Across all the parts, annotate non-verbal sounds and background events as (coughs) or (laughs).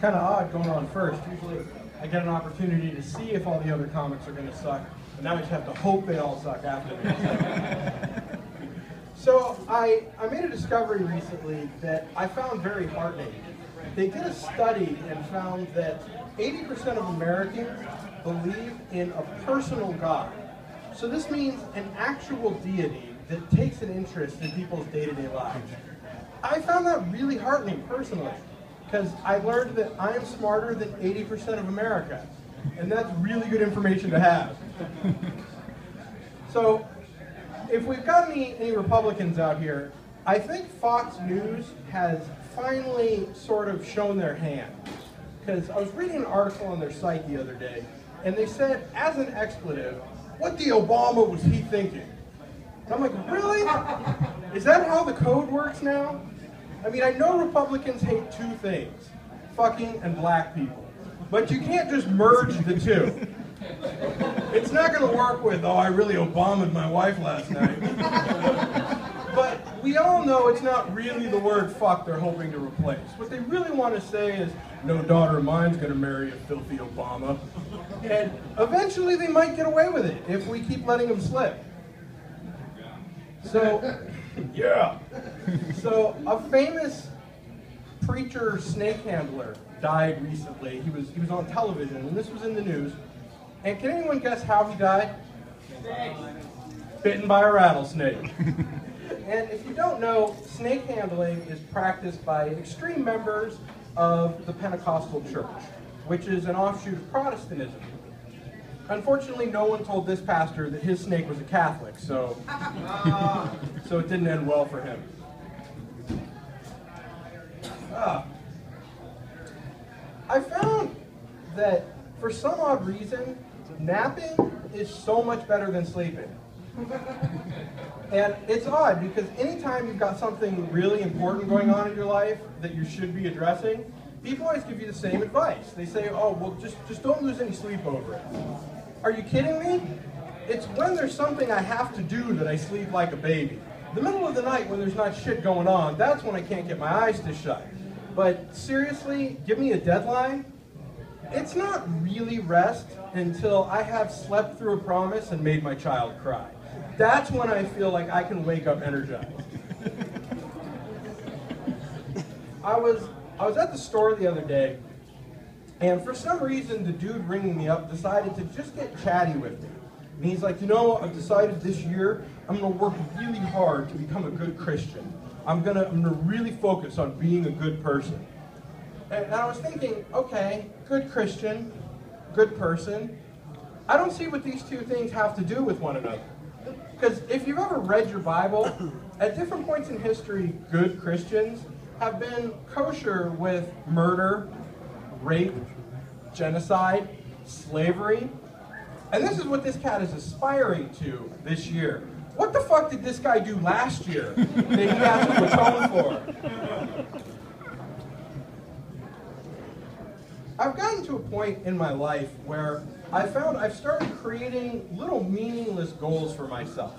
kind of odd going on first. Usually I get an opportunity to see if all the other comics are going to suck, and now I just have to hope they all suck after So I, I made a discovery recently that I found very heartening. They did a study and found that 80% of Americans believe in a personal God. So this means an actual deity that takes an interest in people's day-to-day lives. I found that really heartening personally because I learned that I am smarter than 80% of America. And that's really good information to have. so if we've got any, any Republicans out here, I think Fox News has finally sort of shown their hand. Because I was reading an article on their site the other day, and they said, as an expletive, what the Obama was he thinking? And I'm like, really? Is that how the code works now? I mean, I know Republicans hate two things, fucking and black people. But you can't just merge the two. It's not going to work with, oh, I really Obamaed my wife last night. but we all know it's not really the word fuck they're hoping to replace. What they really want to say is, no daughter of mine's going to marry a filthy Obama. And eventually they might get away with it if we keep letting them slip. So, (laughs) yeah. So, a famous preacher snake handler died recently. He was, he was on television, and this was in the news. And can anyone guess how he died? Bitten by a rattlesnake. (laughs) and if you don't know, snake handling is practiced by extreme members of the Pentecostal Church, which is an offshoot of Protestantism. Unfortunately, no one told this pastor that his snake was a Catholic, so, (laughs) so it didn't end well for him. Ah. I found that for some odd reason, napping is so much better than sleeping. and it's odd because anytime you've got something really important going on in your life that you should be addressing, people always give you the same advice. They say, oh, well, just, just don't lose any sleep over it. Are you kidding me? It's when there's something I have to do that I sleep like a baby. The middle of the night when there's not shit going on, that's when I can't get my eyes to shut. But seriously, give me a deadline. It's not really rest until I have slept through a promise and made my child cry. That's when I feel like I can wake up energized. (laughs) I was I was at the store the other day, and for some reason the dude ringing me up decided to just get chatty with me. And he's like, you know, I've decided this year I'm gonna work really hard to become a good Christian. I'm gonna I'm gonna really focus on being a good person. And I was thinking, okay, good Christian, good person. I don't see what these two things have to do with one another. Because if you've ever read your Bible, (coughs) at different points in history, good Christians have been kosher with murder, rape, genocide, slavery. And this is what this cat is aspiring to this year. What the fuck did this guy do last year that he has to atone for? I've gotten to a point in my life where I found I've started creating little meaningless goals for myself.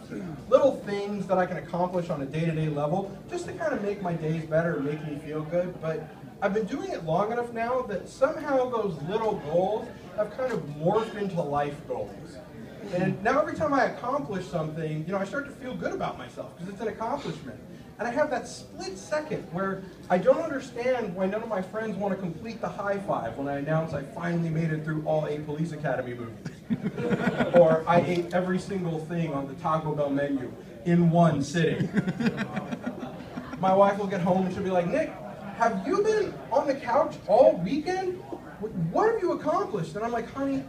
Little things that I can accomplish on a day-to-day level just to kind of make my days better and make me feel good. But I've been doing it long enough now that somehow those little goals have kind of morphed into life goals. And now every time I accomplish something, you know, I start to feel good about myself because it's an accomplishment. And I have that split second where I don't understand why none of my friends want to complete the high five when I announce I finally made it through all eight Police Academy movies. (laughs) or I ate every single thing on the Taco Bell menu in one sitting. (laughs) my wife will get home and she'll be like, Nick, have you been on the couch all weekend? What have you accomplished? And I'm like, honey,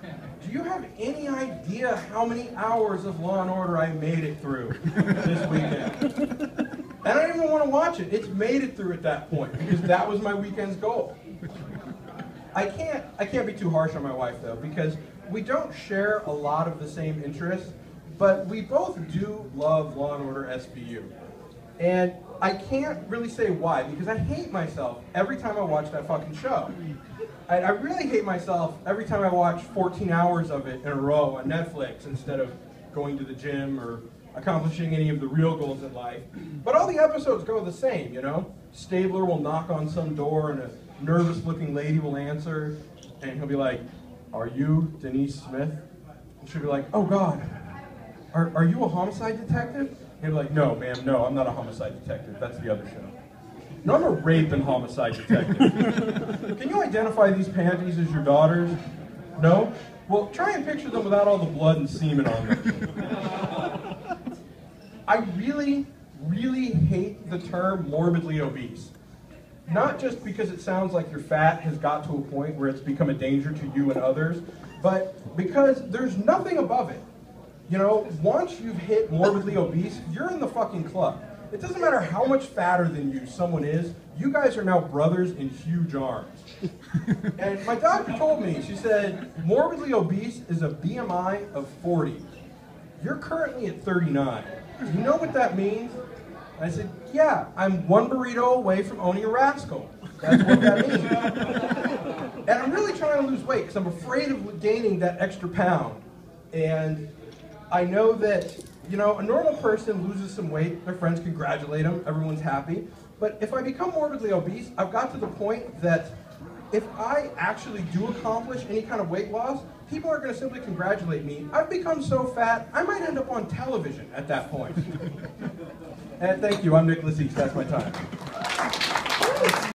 do you have any idea how many hours of Law and Order I made it through this weekend? And I don't even want to watch it. It's made it through at that point because that was my weekend's goal. I can't I can't be too harsh on my wife though because we don't share a lot of the same interests, but we both do love Law and Order SVU. And I can't really say why because I hate myself every time I watch that fucking show. I, I really hate myself every time I watch 14 hours of it in a row on Netflix instead of going to the gym or accomplishing any of the real goals in life. But all the episodes go the same, you know? Stabler will knock on some door and a nervous looking lady will answer, and he'll be like, Are you Denise Smith? And she'll be like, Oh God, are, are you a homicide detective? He'll be like, No, ma'am, no, I'm not a homicide detective. That's the other show. No, I'm a rape and homicide detective. (laughs) Can you identify these panties as your daughters? No? Well, try and picture them without all the blood and semen on them. I really, really hate the term morbidly obese. Not just because it sounds like your fat has got to a point where it's become a danger to you and others, but because there's nothing above it. You know, once you've hit morbidly obese, you're in the fucking club. It doesn't matter how much fatter than you someone is, you guys are now brothers in huge arms. (laughs) and my doctor told me, she said, morbidly obese is a BMI of 40. You're currently at 39. Do you know what that means? I said, yeah, I'm one burrito away from owning a rascal. That's what that means. (laughs) and I'm really trying to lose weight because I'm afraid of gaining that extra pound. And I know that, you know, a normal person loses some weight, their friends congratulate them, everyone's happy. But if I become morbidly obese, I've got to the point that if I actually do accomplish any kind of weight loss, people are going to simply congratulate me. I've become so fat, I might end up on television at that point. (laughs) and thank you, I'm Nicholas Ehst. That's my time.